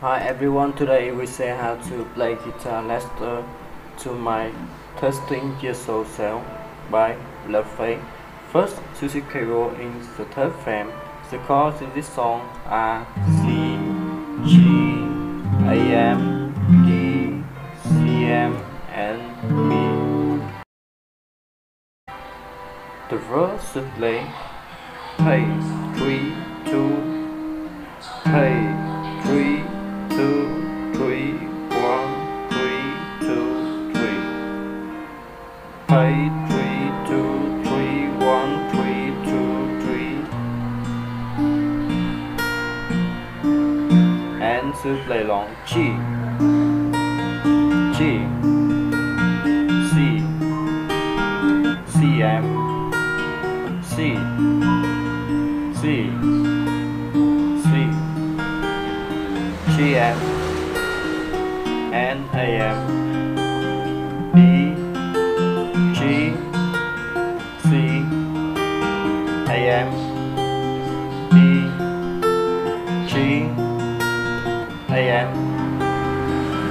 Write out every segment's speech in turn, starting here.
Hi everyone, today we say how to play guitar Letter uh, to my 13 years old self by Love First, Susie Carol in the third frame. The chords in this song are C, G, A, M, D, C, M, and B. The verse should play play 3, 2, play 3, Eight, three, two, three, one, three, two, three. And to play long G, G, C, C M, C, C. GM N AM B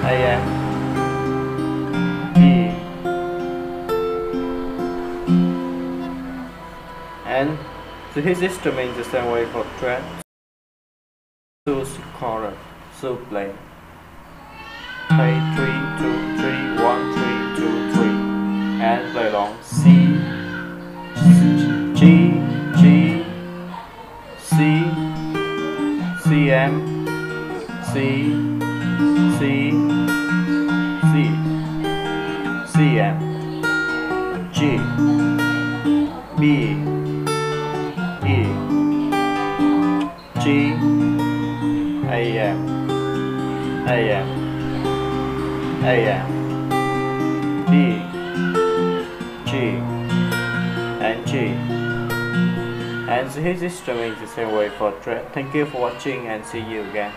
Oh, AM B and so his instrument the same way for thread to chorus so play. Play three, two, three, one, three, two, three, and play long. C, G, G, C, C, M, C, G, B, E, G, A, M. AM AM D G. And G. And his instrument is the same way for. Thank you for watching and see you again.